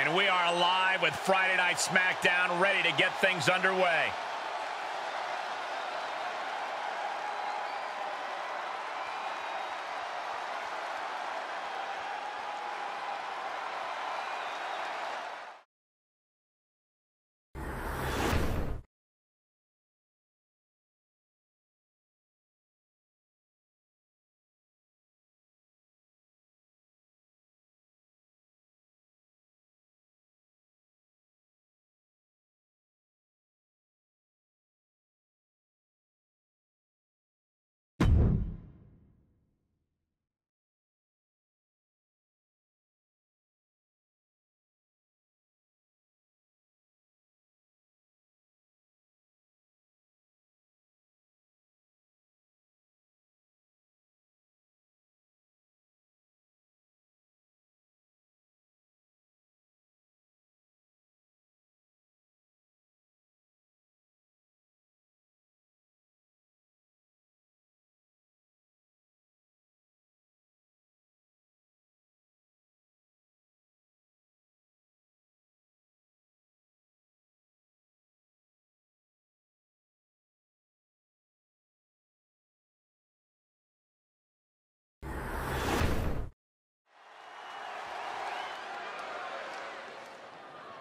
And we are live with Friday Night SmackDown, ready to get things underway.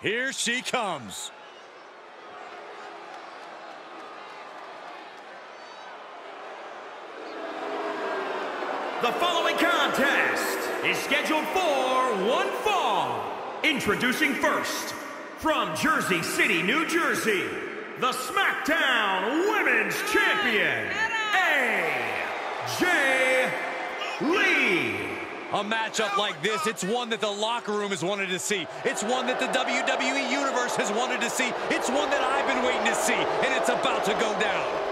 Here she comes. The following contest is scheduled for one fall. Introducing first, from Jersey City, New Jersey, the SmackDown Women's Champion, AJ Lee. A matchup like this, it's one that the locker room has wanted to see. It's one that the WWE Universe has wanted to see. It's one that I've been waiting to see, and it's about to go down.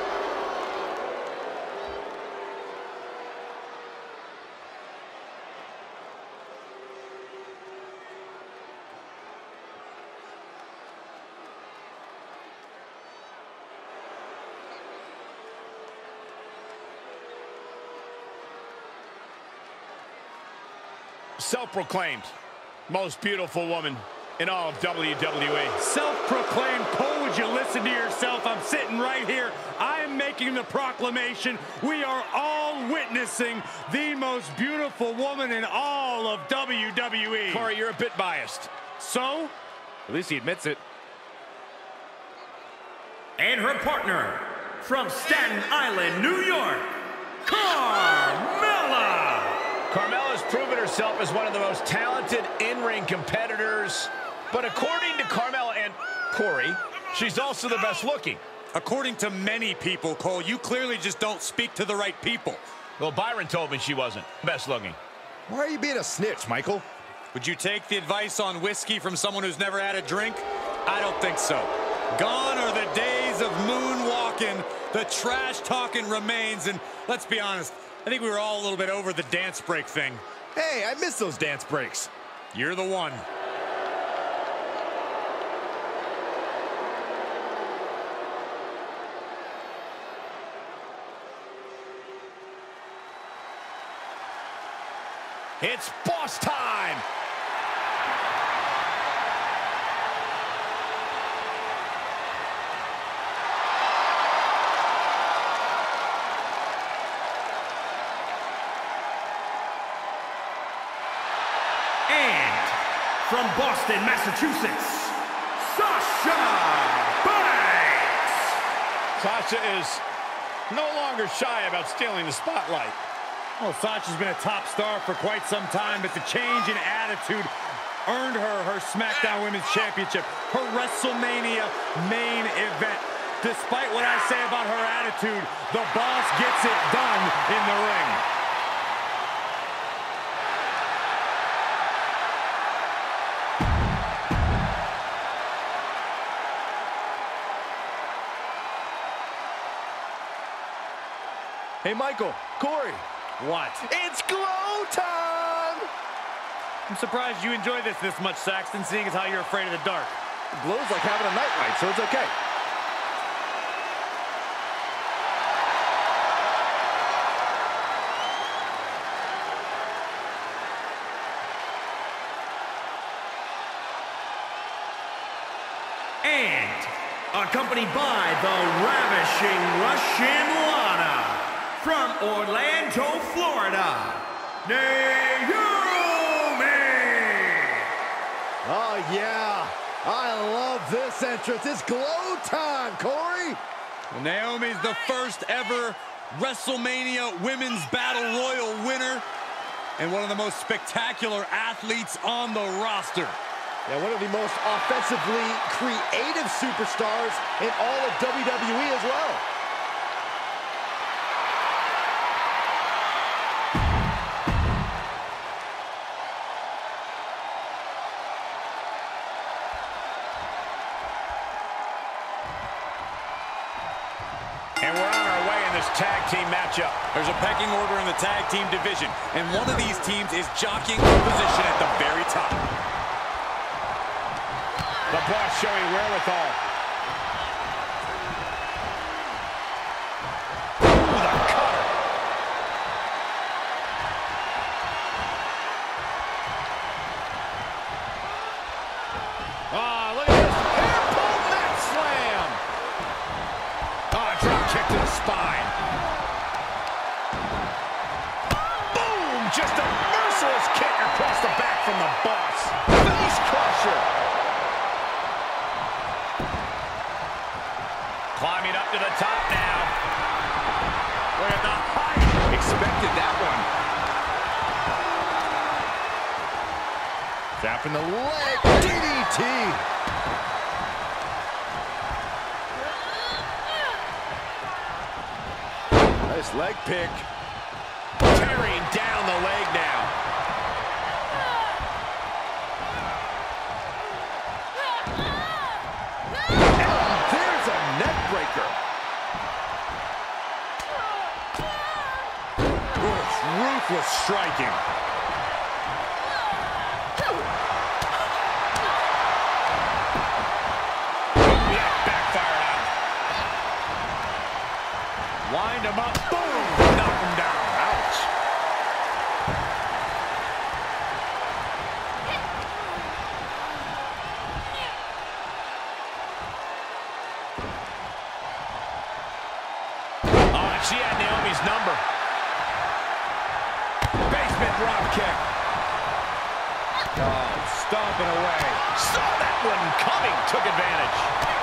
Self-proclaimed most beautiful woman in all of WWE. Self-proclaimed, Cole, would you listen to yourself? I'm sitting right here. I am making the proclamation. We are all witnessing the most beautiful woman in all of WWE. Corey, you're a bit biased. So? At least he admits it. And her partner, from Staten Island, New York, Carmella. Carmella's proven herself as one of the most talented in-ring competitors. But according to Carmella and Corey, she's also the best looking. According to many people, Cole, you clearly just don't speak to the right people. Well, Byron told me she wasn't best looking. Why are you being a snitch, Michael? Would you take the advice on whiskey from someone who's never had a drink? I don't think so. Gone are the days of moonwalking. The trash talking remains. And let's be honest, I think we were all a little bit over the dance break thing. Hey, I miss those dance breaks. You're the one. It's boss time! And from Boston, Massachusetts, Sasha Banks. Sasha is no longer shy about stealing the spotlight. Well, Sasha's been a top star for quite some time, but the change in attitude earned her her SmackDown Women's Championship, her WrestleMania main event. Despite what I say about her attitude, the boss gets it done in the ring. Hey, Michael, Corey, What? it's glow time! I'm surprised you enjoy this this much, Saxton, seeing as how you're afraid of the dark. Glow's like having a nightlight, so it's okay. And accompanied by the ravishing Russian Lana from Orlando, Florida, Naomi! Oh, yeah. I love this entrance. It's glow time, Corey. Well, Naomi's the first ever WrestleMania Women's Battle Royal winner and one of the most spectacular athletes on the roster. Yeah, one of the most offensively creative superstars in all of WWE as well. And we're on our way in this tag team matchup. There's a pecking order in the tag team division, and one of these teams is jockeying for position at the very top. The boss showing wherewithal. To the spine. Boom! Just a merciless kick across the back from the boss. Face crusher. Climbing up to the top now. Look at the height. Expected that one. Tapping the leg. DDT. Leg pick. Tearing down the leg now. There's a neck breaker. Ruthless striking. Wind him up. Boom! Knock him down. Ouch. Oh, she had Naomi's number. Basement drop kick. Oh, stomping away. Saw that one coming. Took advantage.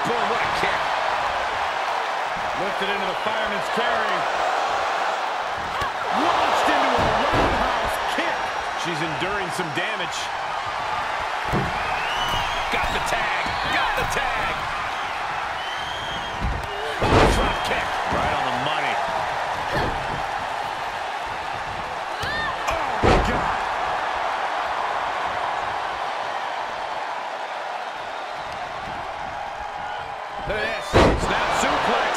Boom, what a kick. Lifted into the fireman's carry. Launched into a roundhouse kick. She's enduring some damage. Got the tag. Got the tag. Drop kick. Right on the money. Oh, my God. This. Snap suplex.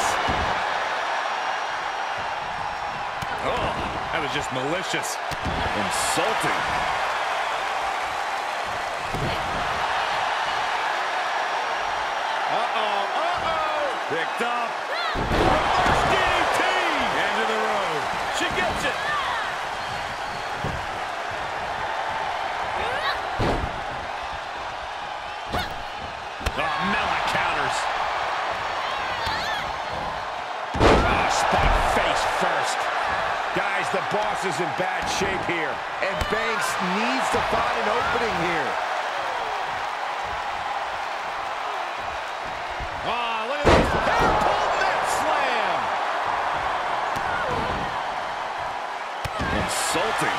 Oh, that was just malicious. Insulting. Uh-oh, uh-oh. Picked up. Reverse DDT. End of the road. She gets it. Oh, Mella counters. Oh, spike face first. Guys, the boss is in bad shape here. And Banks needs to find an opening here. Oh, look at this. Hair pull net slam. Insulting.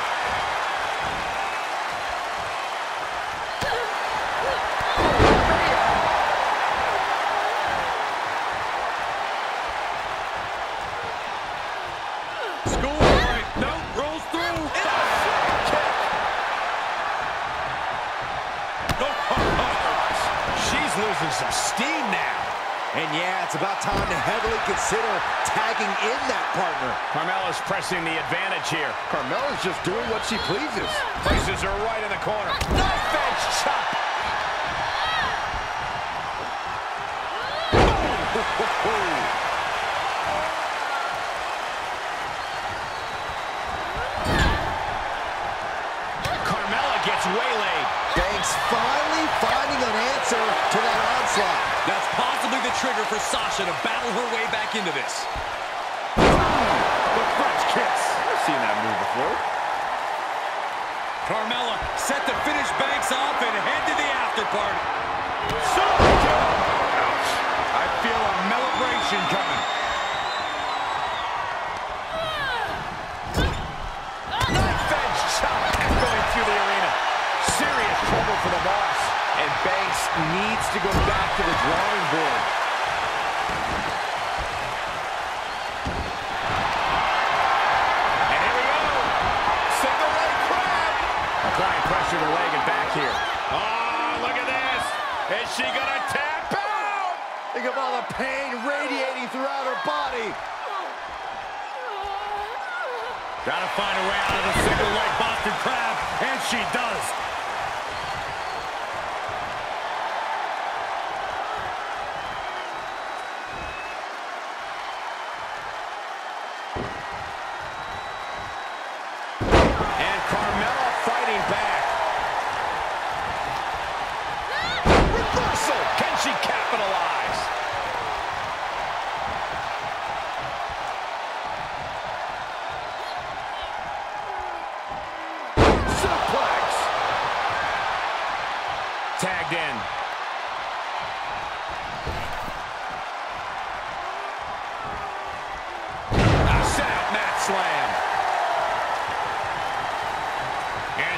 School right. No, rolls through. She's losing some steam now. And yeah, it's about time to heavily consider tagging in that partner. Carmella's the advantage here. Carmella's just doing what she pleases. Places her right in the corner. Knife edge chop. Carmella gets waylaid. Banks finally finding an answer to that onslaught. That's possibly the trigger for Sasha to battle her way back into this. Seen that move before. Carmella set to finish Banks off and head to the after party. I feel a celebration coming. Knife edge chop echoing through the arena. Serious trouble for the boss. And Banks needs to go back to the drawing board. Pain radiating throughout her body. Gotta find a way out of the single leg Boston Crab, and she does.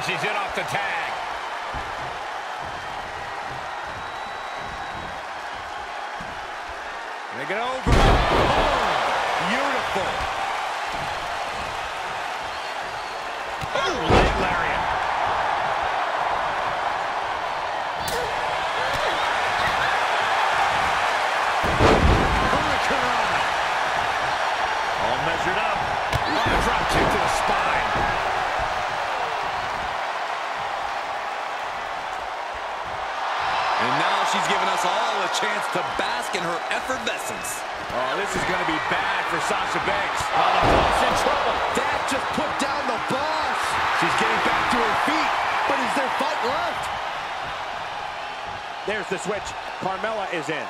And she's in off the tag. They get over. Chance to bask in her effervescence. Oh, this is going to be bad for Sasha Banks. Oh, the boss in trouble. That just put down the boss. She's getting back to her feet. But is there fight left? There's the switch. Carmella is in.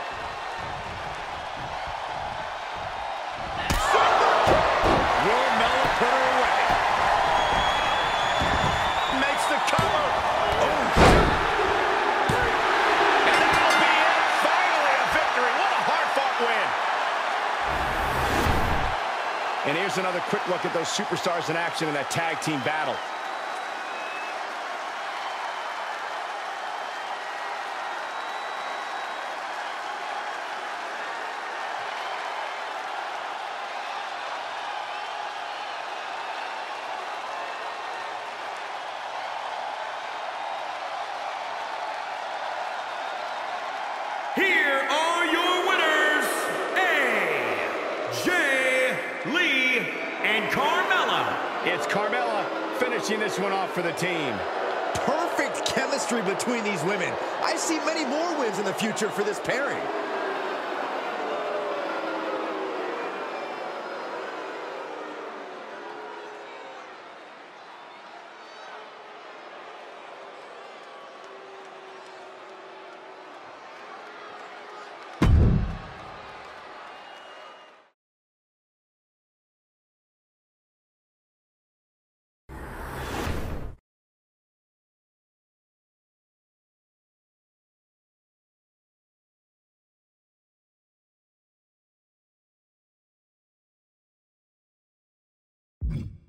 Look at those superstars in action in that tag team battle. It's Carmella finishing this one off for the team. Perfect chemistry between these women. I see many more wins in the future for this pairing. Mm-hmm.